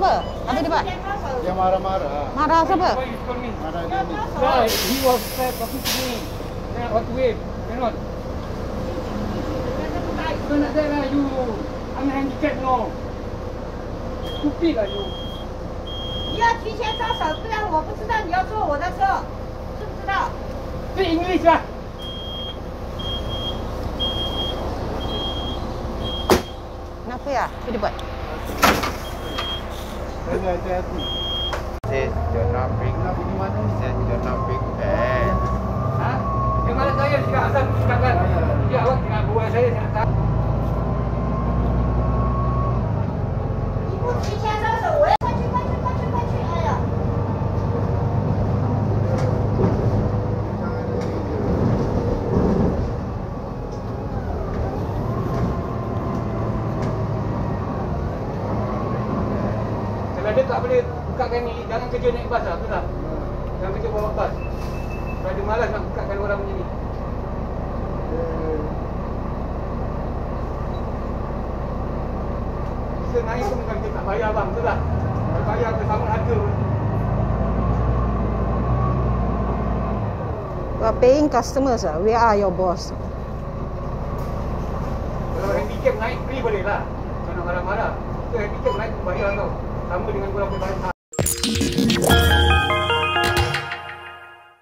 siapa? Habis dia buat. Dia marah-marah. Marah siapa? Why you call me? Marah dia ni. Yeah, he was uh, talking to me. Then what to wave? Cannot. Kau nak there lah you. I'm handicapped no. Stupid lah you. 你要提前招手，不然我不知道你要坐我的车，知不知道？ Speak English lah. Kenapa ya? Apa dia buat? Hati-hati. Says you're not big. Nak pergi mana? Says you're not big fan. Ha? Yang mana saya cakap asal cakapkan. Dia tak boleh bukakan ni, jangan kerja naik bas lah, betul tak? Jangan kerja bawa bas. Dia malas nak bukakan orang macam ni. Bisa naik pun bukan dia tak bayar bang, betul tak? Dia bayar ke sama harga. We are paying customers ah. We are your boss. Kalau handicap naik free boleh lah. Kalau marah-marah. Itu handicap naik pun bayar tau. Sama dengan kurang bayar.